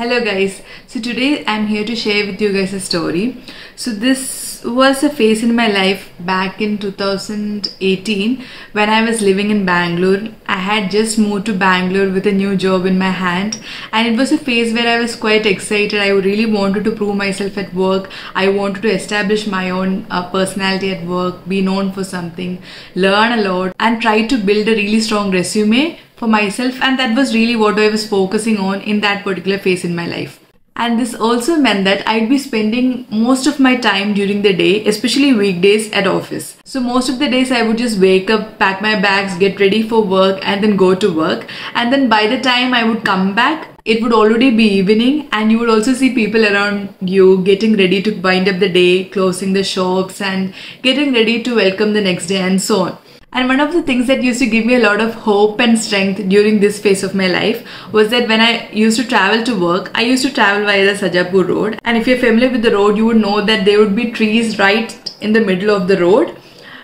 Hello guys, so today I'm here to share with you guys a story. So this was a phase in my life back in 2018 when I was living in Bangalore. I had just moved to Bangalore with a new job in my hand and it was a phase where I was quite excited. I really wanted to prove myself at work. I wanted to establish my own uh, personality at work, be known for something, learn a lot and try to build a really strong resume for myself and that was really what I was focusing on in that particular phase in my life. And this also meant that I'd be spending most of my time during the day, especially weekdays at office. So most of the days I would just wake up, pack my bags, get ready for work and then go to work. And then by the time I would come back, it would already be evening and you would also see people around you getting ready to wind up the day, closing the shops and getting ready to welcome the next day and so on. And one of the things that used to give me a lot of hope and strength during this phase of my life was that when I used to travel to work, I used to travel via the Sarjapur road. And if you're familiar with the road, you would know that there would be trees right in the middle of the road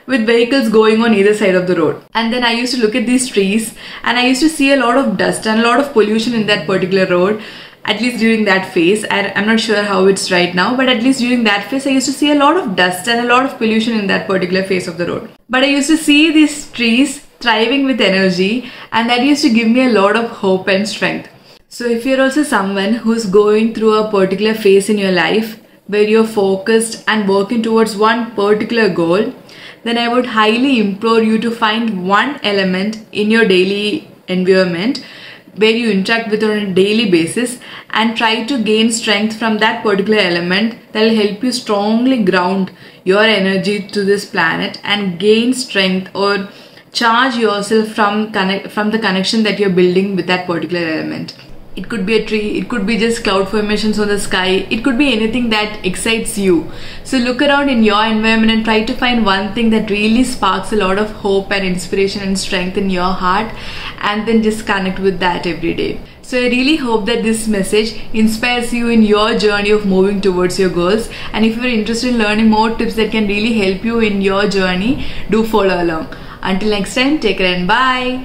with vehicles going on either side of the road. And then I used to look at these trees and I used to see a lot of dust and a lot of pollution in that particular road at least during that phase. I, am not sure how it's right now, but at least during that phase, I used to see a lot of dust and a lot of pollution in that particular phase of the road. But I used to see these trees thriving with energy, and that used to give me a lot of hope and strength. So, if you're also someone who's going through a particular phase in your life where you're focused and working towards one particular goal, then I would highly implore you to find one element in your daily environment where you interact with on a daily basis and try to gain strength from that particular element that will help you strongly ground your energy to this planet and gain strength or charge yourself from connect from the connection that you're building with that particular element it could be a tree it could be just cloud formations on the sky it could be anything that excites you so look around in your environment and try to find one thing that really sparks a lot of hope and inspiration and strength in your heart and then just connect with that every day so I really hope that this message inspires you in your journey of moving towards your goals. And if you're interested in learning more tips that can really help you in your journey, do follow along. Until next time, take care and bye.